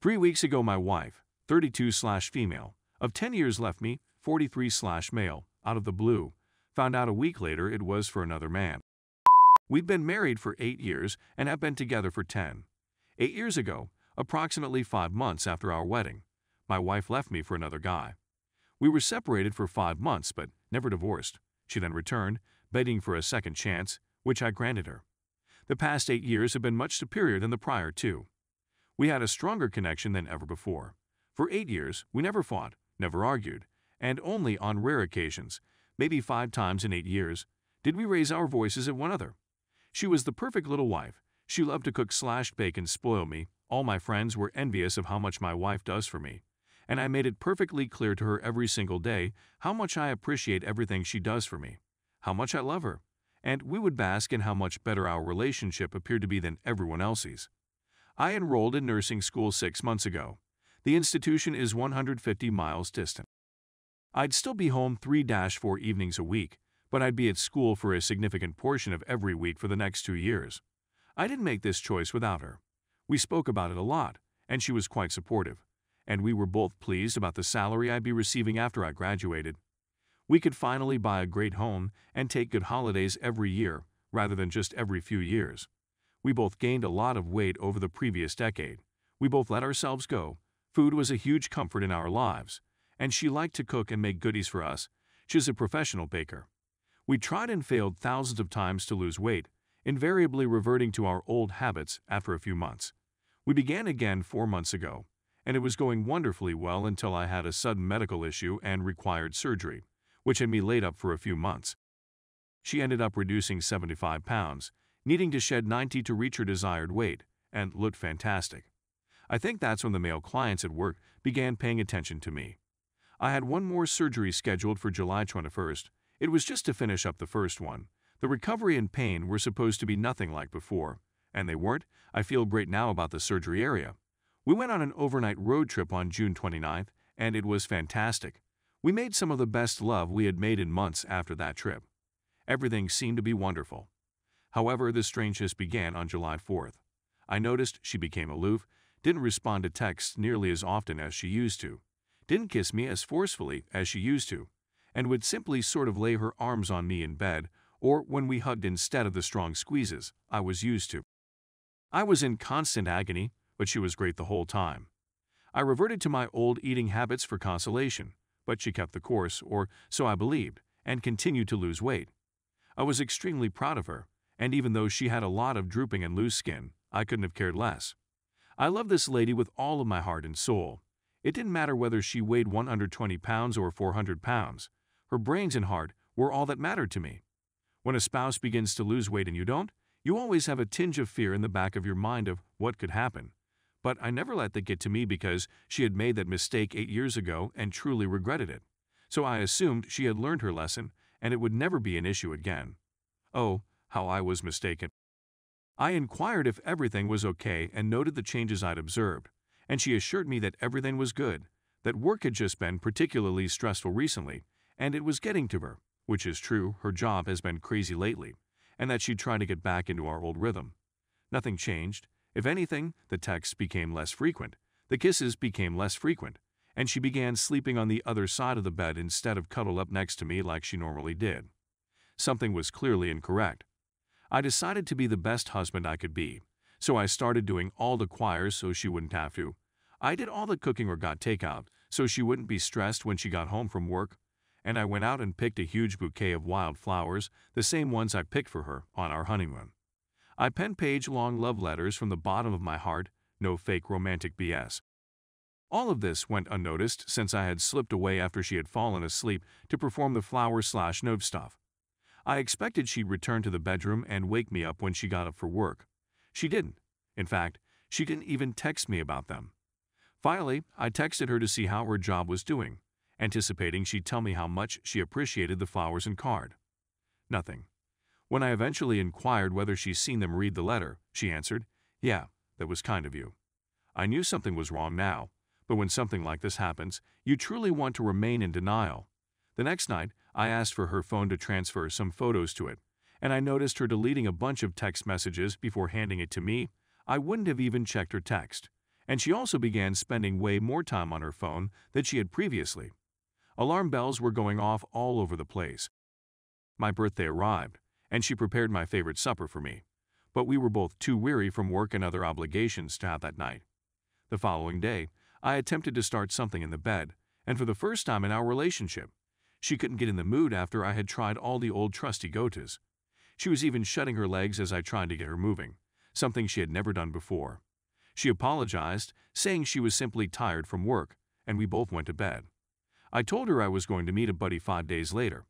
Three weeks ago, my wife, 32 slash female, of 10 years left me, 43 slash male, out of the blue. Found out a week later it was for another man. We've been married for eight years and have been together for 10. Eight years ago, approximately five months after our wedding, my wife left me for another guy. We were separated for five months but never divorced. She then returned, begging for a second chance, which I granted her. The past eight years have been much superior than the prior two. We had a stronger connection than ever before. For eight years, we never fought, never argued, and only on rare occasions, maybe five times in eight years, did we raise our voices at one another. She was the perfect little wife. She loved to cook slashed bacon, spoil me. All my friends were envious of how much my wife does for me. And I made it perfectly clear to her every single day how much I appreciate everything she does for me, how much I love her, and we would bask in how much better our relationship appeared to be than everyone else's. I enrolled in nursing school six months ago. The institution is 150 miles distant. I'd still be home 3-4 evenings a week, but I'd be at school for a significant portion of every week for the next two years. I didn't make this choice without her. We spoke about it a lot, and she was quite supportive, and we were both pleased about the salary I'd be receiving after I graduated. We could finally buy a great home and take good holidays every year, rather than just every few years. We both gained a lot of weight over the previous decade. We both let ourselves go. Food was a huge comfort in our lives, and she liked to cook and make goodies for us. She's a professional baker. We tried and failed thousands of times to lose weight, invariably reverting to our old habits after a few months. We began again four months ago, and it was going wonderfully well until I had a sudden medical issue and required surgery, which had me laid up for a few months. She ended up reducing 75 pounds, needing to shed 90 to reach her desired weight, and looked fantastic. I think that's when the male clients at work began paying attention to me. I had one more surgery scheduled for July 21st, it was just to finish up the first one. The recovery and pain were supposed to be nothing like before, and they weren't. I feel great now about the surgery area. We went on an overnight road trip on June 29th, and it was fantastic. We made some of the best love we had made in months after that trip. Everything seemed to be wonderful. However, the strangeness began on July 4th. I noticed she became aloof, didn't respond to texts nearly as often as she used to, didn't kiss me as forcefully as she used to, and would simply sort of lay her arms on me in bed or when we hugged instead of the strong squeezes I was used to. I was in constant agony, but she was great the whole time. I reverted to my old eating habits for consolation, but she kept the course, or so I believed, and continued to lose weight. I was extremely proud of her, and even though she had a lot of drooping and loose skin, I couldn't have cared less. I love this lady with all of my heart and soul. It didn't matter whether she weighed 120 pounds or 400 pounds her brains and heart were all that mattered to me. When a spouse begins to lose weight and you don't, you always have a tinge of fear in the back of your mind of what could happen. But I never let that get to me because she had made that mistake eight years ago and truly regretted it. So I assumed she had learned her lesson and it would never be an issue again. Oh, how I was mistaken. I inquired if everything was okay and noted the changes I'd observed, and she assured me that everything was good, that work had just been particularly stressful recently, and it was getting to her, which is true, her job has been crazy lately, and that she'd try to get back into our old rhythm. Nothing changed. If anything, the texts became less frequent, the kisses became less frequent, and she began sleeping on the other side of the bed instead of cuddled up next to me like she normally did. Something was clearly incorrect. I decided to be the best husband I could be, so I started doing all the choirs so she wouldn't have to. I did all the cooking or got takeout, so she wouldn't be stressed when she got home from work and I went out and picked a huge bouquet of wild flowers, the same ones I picked for her on our honeymoon. I penned page-long love letters from the bottom of my heart, no fake romantic BS. All of this went unnoticed since I had slipped away after she had fallen asleep to perform the flower-slash-note stuff. I expected she'd return to the bedroom and wake me up when she got up for work. She didn't. In fact, she didn't even text me about them. Finally, I texted her to see how her job was doing anticipating she'd tell me how much she appreciated the flowers and card. Nothing. When I eventually inquired whether she'd seen them read the letter, she answered, Yeah, that was kind of you. I knew something was wrong now, but when something like this happens, you truly want to remain in denial. The next night, I asked for her phone to transfer some photos to it, and I noticed her deleting a bunch of text messages before handing it to me. I wouldn't have even checked her text, and she also began spending way more time on her phone than she had previously. Alarm bells were going off all over the place. My birthday arrived, and she prepared my favorite supper for me, but we were both too weary from work and other obligations to have that night. The following day, I attempted to start something in the bed, and for the first time in our relationship, she couldn't get in the mood after I had tried all the old trusty go-tos. She was even shutting her legs as I tried to get her moving, something she had never done before. She apologized, saying she was simply tired from work, and we both went to bed. I told her I was going to meet a buddy five days later,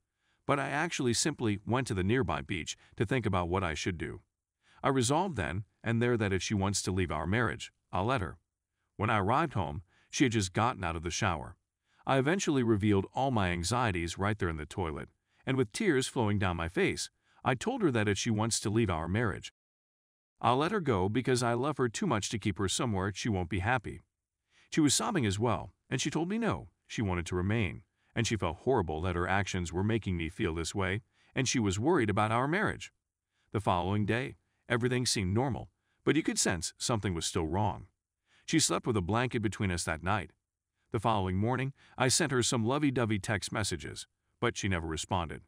but I actually simply went to the nearby beach to think about what I should do. I resolved then and there that if she wants to leave our marriage, I'll let her. When I arrived home, she had just gotten out of the shower. I eventually revealed all my anxieties right there in the toilet, and with tears flowing down my face, I told her that if she wants to leave our marriage, I'll let her go because I love her too much to keep her somewhere she won't be happy. She was sobbing as well, and she told me no, she wanted to remain, and she felt horrible that her actions were making me feel this way, and she was worried about our marriage. The following day, everything seemed normal, but you could sense something was still wrong. She slept with a blanket between us that night. The following morning, I sent her some lovey-dovey text messages, but she never responded.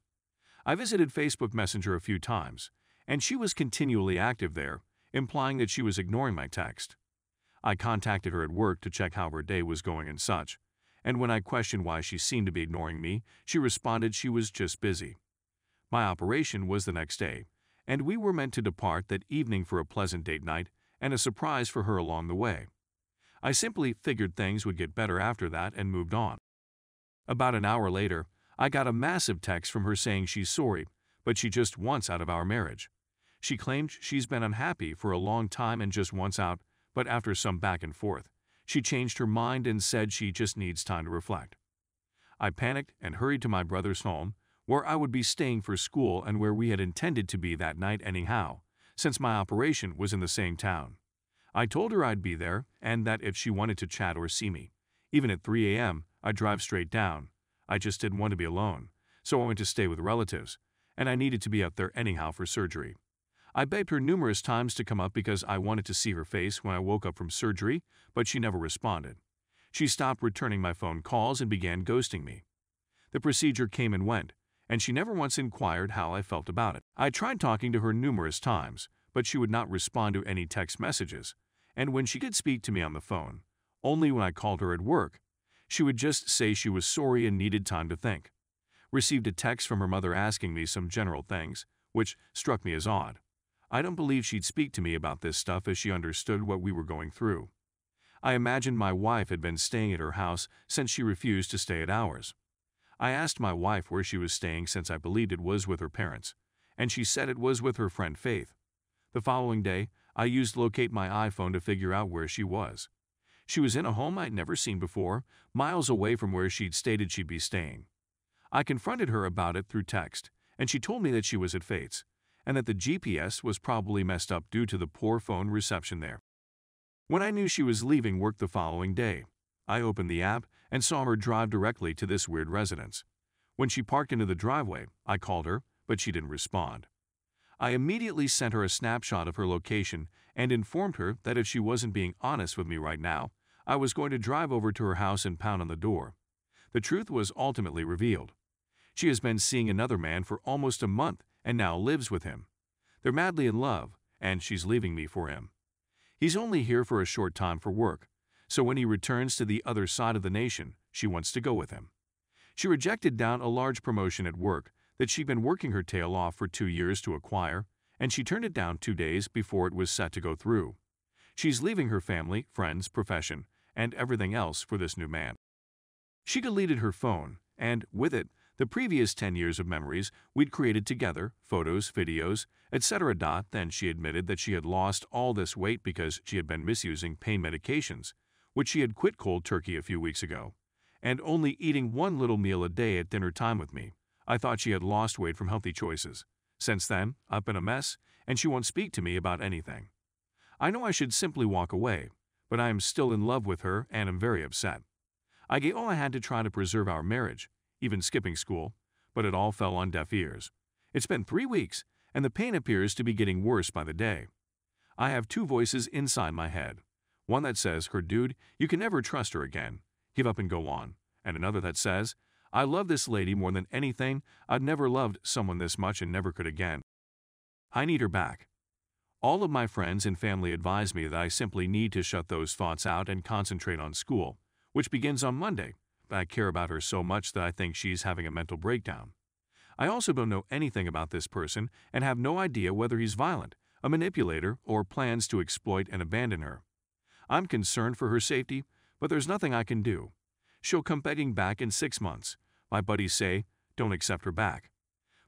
I visited Facebook Messenger a few times, and she was continually active there, implying that she was ignoring my text. I contacted her at work to check how her day was going and such, and when I questioned why she seemed to be ignoring me, she responded she was just busy. My operation was the next day, and we were meant to depart that evening for a pleasant date night and a surprise for her along the way. I simply figured things would get better after that and moved on. About an hour later, I got a massive text from her saying she's sorry, but she just wants out of our marriage. She claimed she's been unhappy for a long time and just wants out, but after some back and forth, she changed her mind and said she just needs time to reflect. I panicked and hurried to my brother's home, where I would be staying for school and where we had intended to be that night anyhow, since my operation was in the same town. I told her I'd be there and that if she wanted to chat or see me, even at 3 a.m., I'd drive straight down. I just didn't want to be alone, so I went to stay with relatives, and I needed to be up there anyhow for surgery. I begged her numerous times to come up because I wanted to see her face when I woke up from surgery, but she never responded. She stopped returning my phone calls and began ghosting me. The procedure came and went, and she never once inquired how I felt about it. I tried talking to her numerous times, but she would not respond to any text messages, and when she did speak to me on the phone, only when I called her at work, she would just say she was sorry and needed time to think. Received a text from her mother asking me some general things, which struck me as odd. I don't believe she'd speak to me about this stuff as she understood what we were going through. I imagined my wife had been staying at her house since she refused to stay at ours. I asked my wife where she was staying since I believed it was with her parents, and she said it was with her friend Faith. The following day, I used Locate My iPhone to figure out where she was. She was in a home I'd never seen before, miles away from where she'd stated she'd be staying. I confronted her about it through text, and she told me that she was at Faith's, and that the GPS was probably messed up due to the poor phone reception there. When I knew she was leaving work the following day, I opened the app and saw her drive directly to this weird residence. When she parked into the driveway, I called her, but she didn't respond. I immediately sent her a snapshot of her location and informed her that if she wasn't being honest with me right now, I was going to drive over to her house and pound on the door. The truth was ultimately revealed. She has been seeing another man for almost a month and now lives with him. They're madly in love, and she's leaving me for him. He's only here for a short time for work, so when he returns to the other side of the nation, she wants to go with him. She rejected down a large promotion at work that she'd been working her tail off for two years to acquire, and she turned it down two days before it was set to go through. She's leaving her family, friends, profession, and everything else for this new man. She deleted her phone, and with it, the previous 10 years of memories we'd created together, photos, videos, etc. Then she admitted that she had lost all this weight because she had been misusing pain medications, which she had quit cold turkey a few weeks ago, and only eating one little meal a day at dinner time with me. I thought she had lost weight from healthy choices. Since then, I've been a mess, and she won't speak to me about anything. I know I should simply walk away, but I am still in love with her and am very upset. I gave all I had to try to preserve our marriage, even skipping school, but it all fell on deaf ears. It's been three weeks, and the pain appears to be getting worse by the day. I have two voices inside my head. One that says, her dude, you can never trust her again. Give up and go on. And another that says, I love this lady more than anything. I've never loved someone this much and never could again. I need her back. All of my friends and family advise me that I simply need to shut those thoughts out and concentrate on school, which begins on Monday, I care about her so much that I think she's having a mental breakdown. I also don't know anything about this person and have no idea whether he's violent, a manipulator, or plans to exploit and abandon her. I'm concerned for her safety, but there's nothing I can do. She'll come begging back in six months. My buddies say, don't accept her back.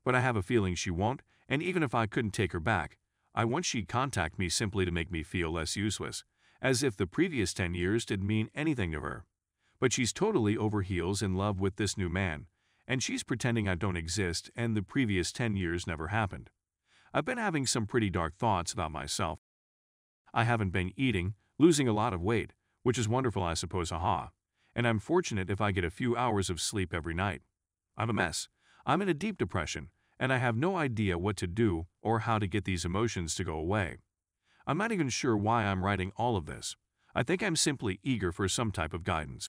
But I have a feeling she won't, and even if I couldn't take her back, I want she'd contact me simply to make me feel less useless, as if the previous 10 years didn't mean anything to her. But she's totally over heels in love with this new man, and she's pretending I don't exist and the previous 10 years never happened. I've been having some pretty dark thoughts about myself. I haven't been eating, losing a lot of weight, which is wonderful I suppose haha, and I'm fortunate if I get a few hours of sleep every night. I'm a mess. I'm in a deep depression, and I have no idea what to do or how to get these emotions to go away. I'm not even sure why I'm writing all of this. I think I'm simply eager for some type of guidance.